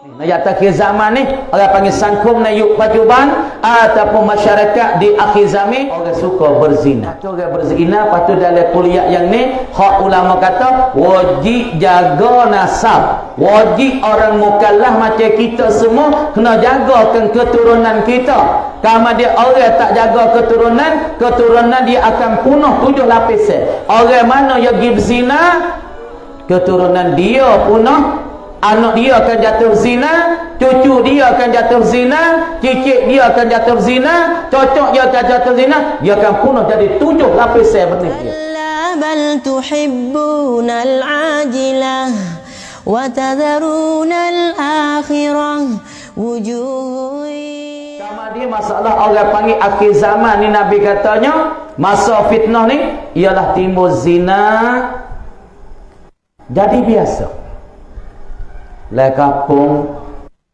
Di akhir zaman ni orang panggil sangkum na yuk pacuban ataupun masyarakat di akhir zaman orang suka berzina. Tu orang berzina patu dalam kuliah yang ni hak ulama kata wajib jaga nasab. Wajib orang mukallaf macam kita semua kena jagakan keturunan kita. Kalau dia orang tak jaga keturunan, keturunan dia akan punah tujuh lapisan. Orang mana yang berzina, keturunan dia punah Anak dia akan jatuh zina Cucu dia akan jatuh zina Cicit dia akan jatuh zina Cocok dia akan jatuh zina Dia akan punah jadi tujuh lapis benih dia. بل تحبون العاجلة tadharunal akhirah wujuh sama dia masalah orang panggil akhir zaman ni Nabi katanya masa fitnah ni ialah timbul zina. Jadi biasa lai kapung,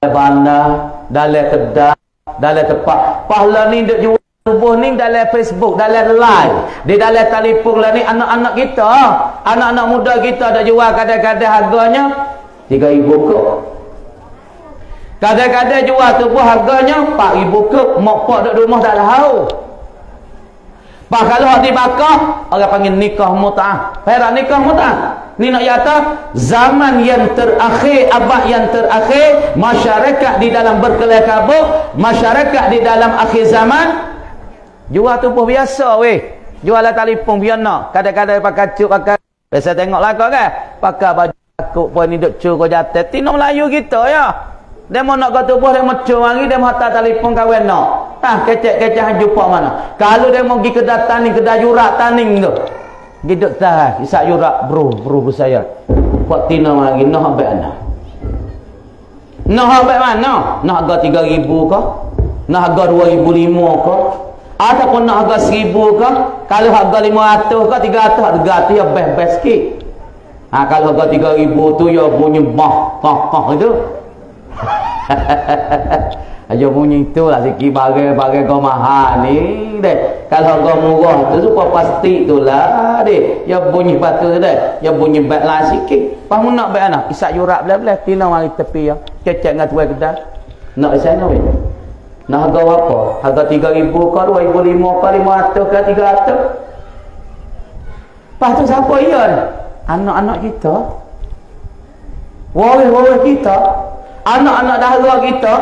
lai bandar, dalam kedai, dalam tempat. Pahala ni duk jual tubuh ni dalam Facebook, dalam live. Di dalam telefon lah ni anak-anak kita, anak-anak muda kita dah jual kadang-kadang harganya 3000 ke. Kadang-kadang jual tubuh harganya 4000 ke. Mak pak duduk rumah tak tahu. Pak kalau hak dibakar, orang panggil nikah mut'ah. Perak nikah mut'ah. Ni nak kata zaman yang terakhir, abad yang terakhir, masyarakat di dalam berkelai kabut, masyarakat di dalam akhir zaman jual tubuh biasa weh. Jual lah telefon biar nak. Kadang-kadang pakai cuk pakai. Biasa tengok lah kau kan. Pakai baju takut pun ni duk cuk kau jatuh. Tino Melayu kita ya. Dia nak kau tubuh dia mau cuk lagi dia mau hantar telefon kawan nak. Ah kecek-kecek jumpa mana. Kalau dia mau pergi kedai taning, kedai jurak taning tu. Giduk tahan. Isak yurak bro, bro saya. Buat tina lagi. Nah habis mana? Nah habis mana? Nah harga tiga ribu ke? Nah harga dua ribu lima ke? Ataupun nak harga seribu ke? Kalau harga lima ratus ke? Tiga ratus harga tu ya best-best sikit. Ha, kalau harga tiga ribu tu ya bunyi bah, bah, bah itu. Aja bunyi tu lah sikit bagai-bagai kau mahal ni deh. Kalau kau murah tu supaya pasti tu lah deh. Ya bunyi batu deh. Ya bunyi bat lah sikit. Pas mu nak bat anak. Isak yurak belah-belah. Tina mari tepi ya. Cecek dengan tuai kedai. Nak di sana weh. Nak harga apa? Harga tiga ribu ke, dua ribu lima ke, lima ratus ke, tiga ratus. Lepas tu siapa ia ni? Anak-anak kita. Waris-waris kita. Anak-anak dahara kita.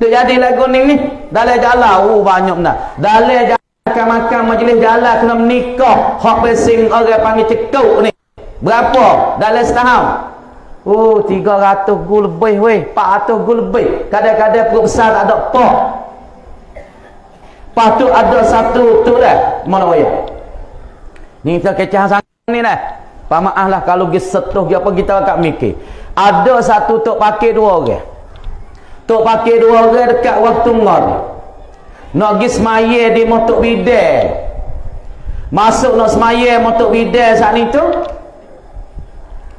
Duk jadi lagu ni ni. Dalam jalan. Oh banyak nak. Dalam jalan makan-makan majlis jalan kena menikah. Hak pesing orang panggil cekuk ni. Berapa? Dalam setahun. Oh, 300 gul lebih weh. 400 gul lebih. Kadang-kadang perut besar tak ada pok. Lepas tu ada satu tu dah. Mana waya? Ni kita kecah sangat ni dah. Pak maaf lah kalau pergi setuh apa kita akan mikir. Ada satu tok pakai dua orang. Tok pakai dua orang dekat waktu ngor. Nak pergi semaya di motok bidai. Masuk nak semaya motok bidai saat ni tu.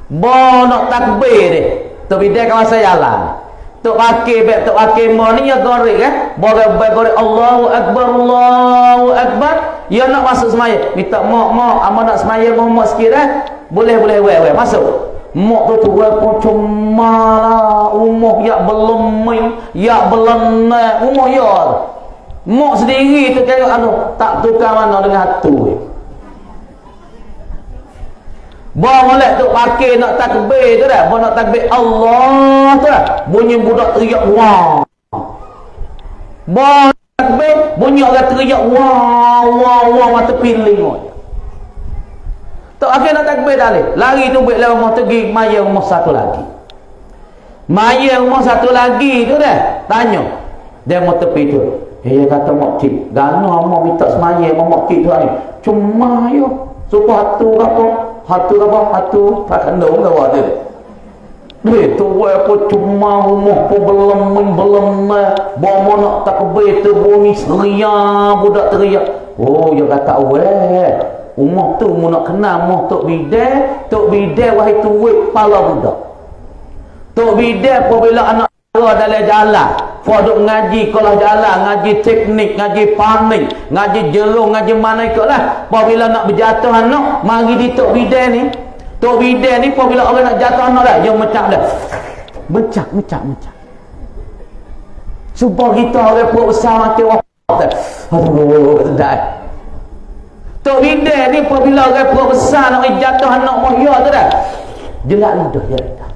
Bo nak takbir dia. Tok bidai masa jalan. Tok pakai beg tok pakai mo ni ya gorek kan. Bo gorek gorek Allahu akbar Allahu akbar. Ya nak masuk semaya. Minta mak mak ama nak semaya Muhammad sikit eh. Boleh boleh weh weh masuk. Mak tu tu pun cuma lah umur ya belum main, ya belum naik umur ya. Mak sendiri tu kaya anu tak tukar mana dengan hatu. Bawa molek tu pakai nak takbir tu dah. Bawa nak takbir Allah tu dah. Bunyi budak teriak wah. Bawa takbir bunyi orang teriak wah wah wah mata piling. Tak akhir nak takbir dah leh. Lari tu buat lawan rumah pergi maya rumah satu lagi. Maya rumah satu lagi tu dah. Tanya. Dia mau tepi tu. Eh, dia kata mak cik. Gana mau minta semaya mau mak cik tu ni. Cuma yo. Supaya hatu apa? Hatu apa? Hatu tak kandung wadah dia. Dia tu buat apa cuma rumah pun belum belum bawa nak takbir tu bunyi seria budak teriak. Oh, dia kata weh. Umah tu mu nak kenal umah Tok Bidai Tok Bidai wahai tuwik pala budak Tok Bidai apabila anak Allah dalam jalan Faduk ngaji kalau jalan Ngaji teknik, ngaji farming Ngaji jelung, ngaji mana ikut lah Apabila nak berjatuh anak Mari di Tok Bidai ni Tok Bidai ni apabila orang nak jatuh anak dah Dia macam dah Mencak, mencak, mencak. Supaya kita orang perut besar mati waktu. Aduh, sedap. Tok Bidai ni apabila orang perut besar nak jatuh anak mahya tu dah. Jelak lidah, jelak lidah.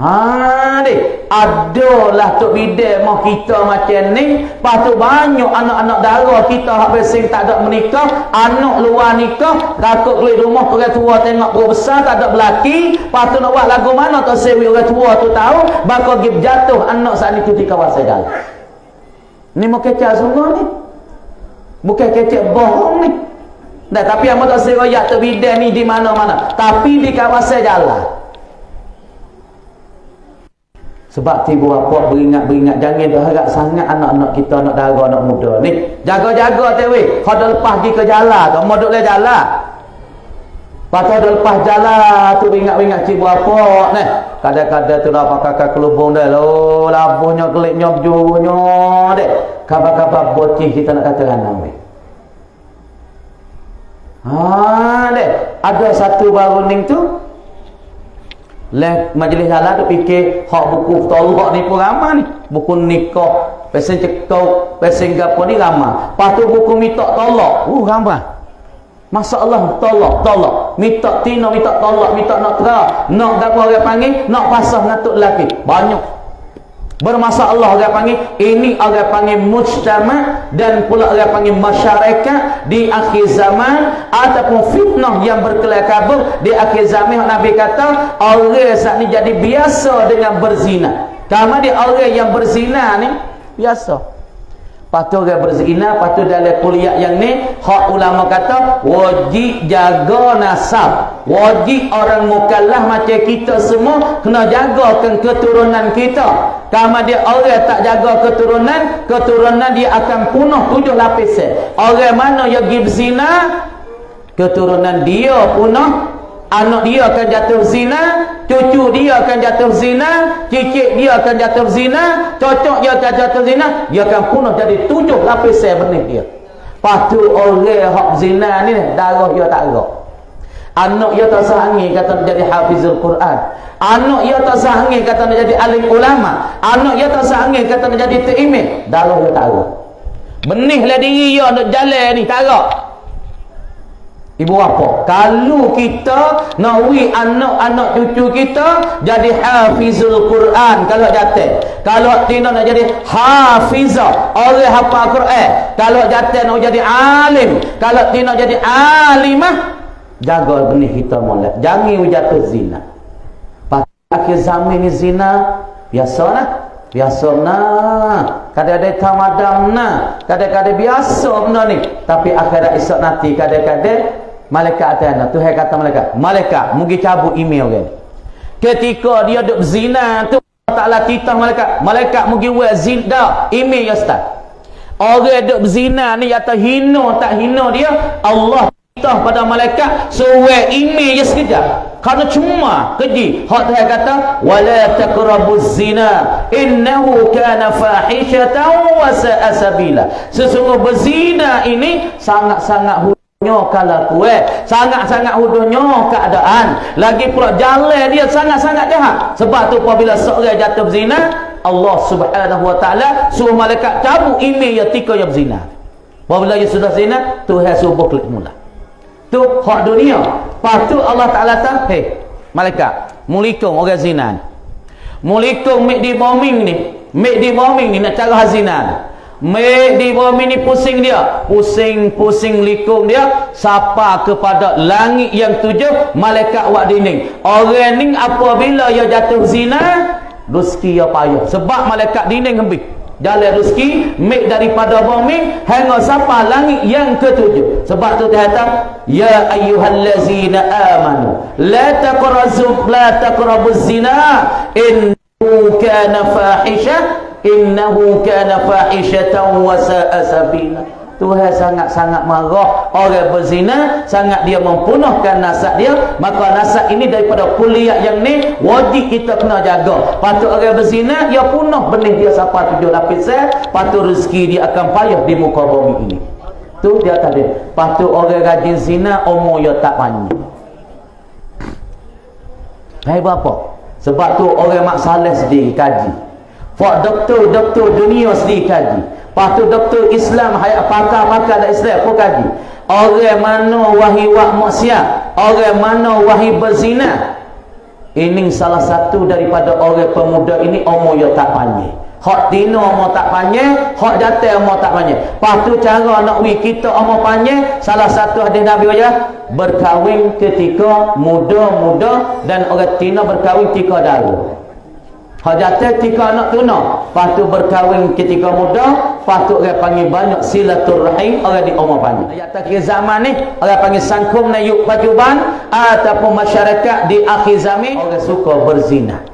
Ha ni. Adalah tok bidai mah kita macam ni. Lepas banyak anak-anak dara kita hak bersing tak ada menikah anak luar nikah takut beli rumah orang tua tengok perut besar tak ada belaki lepas tu nak buat lagu mana tak sewi orang tua tu tahu bakal gib jatuh anak saat ni tu di kawasan jalan. Ni mau kecak sungguh ni bukan kecak bohong ni Nah, tapi yang tak sewi tok bidai ni di mana-mana tapi di kawasan jalan sebab tiba apa beringat-beringat jangan berharap sangat anak-anak kita nak darah anak muda ni. Jaga-jaga tu weh. Kau dah lepas pergi ke jalan tu, mau duduk jalan. Pasal dah lepas jalan tu beringat-beringat cibu apa ni. Kadang-kadang tu dah pakai kakak kelubung dah. Oh, labuhnya, berjurunya dek. Kabar-kabar bocih kita nak kata kan weh. Ha dek. Ada satu baru ni tu Leh majlis jalan tu fikir hak buku tolak ni pun ramah ni. Buku nikah, pesen cekau, pesen gapo ni ramah. Lepas tu buku minta tolak. Uh ramah. Masalah tolak, tolak. Minta tina, minta tolak, minta nak terah. Nak gapo orang panggil, nak pasah ngatuk lelaki. Banyak bermasalah orang panggil ini orang panggil mujtama dan pula orang panggil masyarakat di akhir zaman ataupun fitnah yang berkelakabur di akhir zaman Nabi kata orang saat ni jadi biasa dengan berzina kerana dia orang yang berzina ni biasa Patu orang berzina, patu dalam kuliah yang ni, hak ulama kata, wajib jaga nasab. Wajib orang mukallah macam kita semua, kena jagakan keturunan kita. Kalau dia orang tak jaga keturunan, keturunan dia akan punah tujuh lapis. Orang mana yang pergi berzina, keturunan dia punah anak dia akan jatuh zina cucu dia akan jatuh zina cicit dia akan jatuh zina cocok dia akan jatuh zina dia akan punah jadi tujuh lapis saya benih dia. Patu orang hak zina ni darah dia tak gerak anak dia tak sahangi kata jadi hafizul Quran. Anak dia tak sahangi kata nak jadi alim ulama. Anak dia tak sahangi kata nak jadi teimeh darah dia tak gerak benihlah diri dia nak jalan ni tak gerak Ibu apa? Kalau kita nak wi anak-anak cucu kita jadi hafizul Quran kalau jatuh. Kalau tina nak jadi hafizah, orang hafal Quran. Kalau jatuh nak jadi alim, kalau tina jadi alimah, jaga benih kita molek. Jangan jatuh zina. Akhir zaman ni zina biasa lah. Biasa nah. Kadang-kadang tamadam nah. Kadang-kadang biasa benda ni. Tapi akhirat esok nanti kadang-kadang Malaikat atas Tuhan kata malaikat. Malaikat mungkin cabut email kan. Ketika dia duk zina tu Ta'ala titah malaikat. Malaikat mungkin buat zina email ya ustaz. Orang duk zina ni atau hina tak hina dia. Allah titah pada malaikat suwe email ya sekejap. Karena cuma keji. Hak Tuhan kata. Wala takrabuz zina. Innahu kana fahishatan wa sa'asabila. Sesungguh berzina ini sangat-sangat kala kuat sangat-sangat huduhnya keadaan. Lagi pula jalan dia sangat-sangat jahat. Sebab tu apabila seorang jatuh berzina Allah subhanahu wa ta'ala suruh malaikat cabut email yang tika yang berzina. Apabila dia sudah zina Tuhan suruh klik mula. Tu hak dunia. Lepas tu Allah ta'ala tak? Hei malaikat mulikum orang zina mulikum mik di bombing ni. Mik di bombing ni nak cara zina Mek di bumi ni pusing dia. Pusing-pusing likung dia. Sapa kepada langit yang tujuh. Malaikat wak dinding. Orang ni apabila ia jatuh zina. Rezeki ia payah. Sebab malaikat dinding hembik. Jalan rezeki. Mek daripada bumi. Hingga sapa langit yang ketujuh. Sebab tu kata. Ya ayyuhallazina amanu. La taqrazu la taqrabuz zina. Innu kana fahishah innahu kana fahishatan wa sa'a sabila. Tuhan sangat-sangat marah orang berzina sangat dia mempunahkan nasab dia maka nasab ini daripada kuliah yang ni wajib kita kena jaga. Patut orang berzina dia punah benih dia sampai tujuh lapis patut rezeki dia akan payah di muka bumi ini. Tu dia. Tadi patut orang rajin zina umur dia tak panjang. Hai bapa. Sebab tu orang mak saleh sendiri kaji. Fak doktor-doktor dunia sendiri kaji. Lepas tu doktor Islam, hayat pakar-pakar dan Islam pun kaji. Orang mana wahi wak maksiat, orang mana wahi berzina. Ini salah satu daripada orang pemuda ini umur yang tak panjang. Hak dino umur tak panjang, hak jatuh umur tak panjang. Lepas tu cara nak wi kita umur panjang, salah satu hadis Nabi aja berkahwin ketika muda-muda dan orang tino berkahwin ketika dara. Hak jatuh ketika anak tuna, tu berkahwin ketika muda, tu orang panggil banyak silaturahim orang di umur panjang. Ayat akhir zaman ni, orang panggil sangkum na yuk pajuban ataupun masyarakat di akhir zaman orang suka berzina.